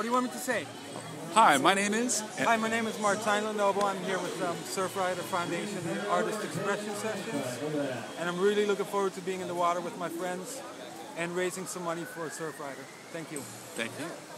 What do you want me to say? Hi, my name is. Eh, Hi, my name is Martyn LeNoble. I'm here with um, Surfrider Foundation Artist Expression Sessions. And I'm really looking forward to being in the water with my friends and raising some money for Surfrider. Thank you. Thank you.